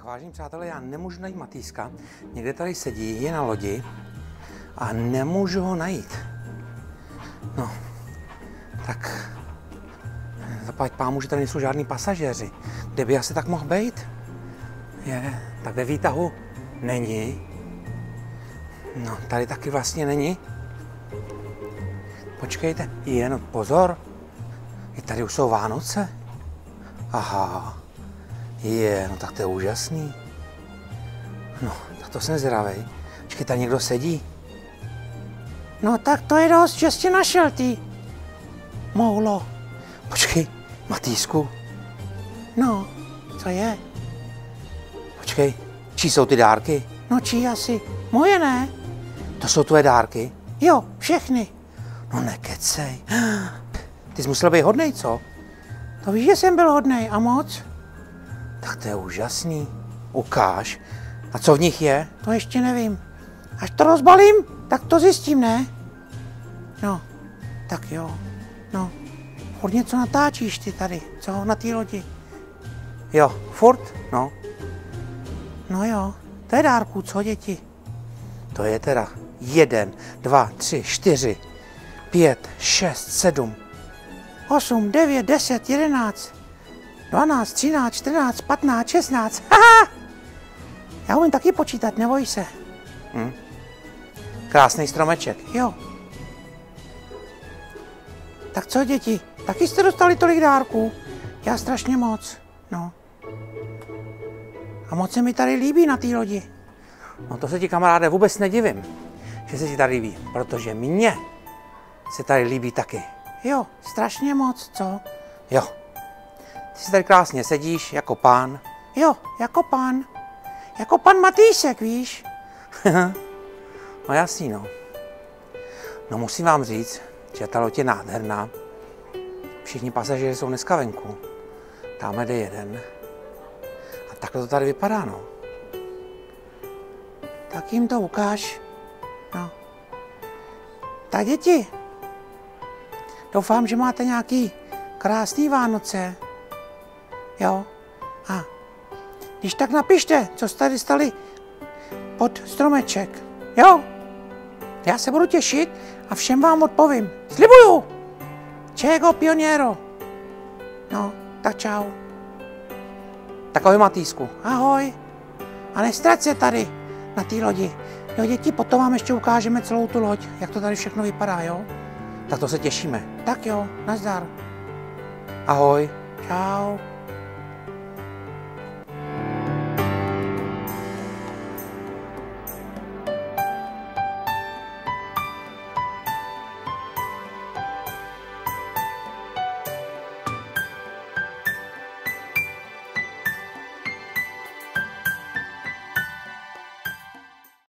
Tak vážení přátelé, já nemůžu najít Matýska. Někde tady sedí, je na lodi a nemůžu ho najít. No, tak zaplať pámu, že tady nejsou žádní pasažéři. Kde by asi tak mohl být? Je, tak ve výtahu není. No, tady taky vlastně není. Počkejte, jen pozor. I tady už jsou Vánoce. Aha. Je, no tak to je úžasný. No, tak to jsem zvědavej. Počkej, tady někdo sedí. No tak to je dost, že jsi našel ty. Moulo. Počkej, Matýsku. No, co je? Počkej, čí jsou ty dárky? No čí asi? Moje ne. To jsou tvoje dárky? Jo, všechny. No nekecej. Ty jsi musel být hodnej, co? To víš, že jsem byl hodnej a moc? Tak to je úžasný. Ukáž. A co v nich je? To ještě nevím. Až to rozbalím, tak to zjistím, ne? No, tak jo. No, furt něco natáčíš ty tady, co, na té lodi? Jo, furt? No. No jo, to je dárku, co děti? To je teda jeden, dva, tři, čtyři, pět, šest, sedm, osm, devět, deset, jedenáct, dvanáct, třináct, čtrnáct, patnáct, šestnáct. Haha! Já umím taky počítat, neboj se. Hm. Krásný stromeček, jo. Tak co, děti? Taky jste dostali tolik dárků? Já strašně moc, no. A moc se mi tady líbí na té lodi. No to se ti kamaráde vůbec nedivím, že se ti tady líbí, protože mně se tady líbí taky. Jo, strašně moc, co? Jo. Si tady krásně sedíš jako pán. Jo, jako pán. Jako pan Matýsek, víš? no jasný, no. No musím vám říct, že ta loď je nádherná. Všichni pasažéři jsou dneska venku. Tam jde jeden. A takhle to tady vypadá, no. Tak jim to ukáž. No. Tak děti, doufám, že máte nějaký krásný Vánoce. Jo. A když tak napište, co jste tady stali pod stromeček. Jo. Já se budu těšit a všem vám odpovím. Slibuju! Čego pioniero. No, tak čau. Tak ahoj Matýsku. Ahoj. A nestrať se tady na té lodi. Jo, děti, potom vám ještě ukážeme celou tu loď, jak to tady všechno vypadá, jo? Tak to se těšíme. Tak jo, nazdar. Ahoj. Čau.